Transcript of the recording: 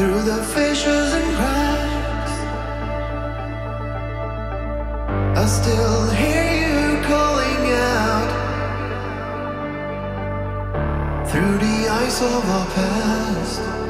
through the fissures and cracks. I still hear you calling out through the ice of our past.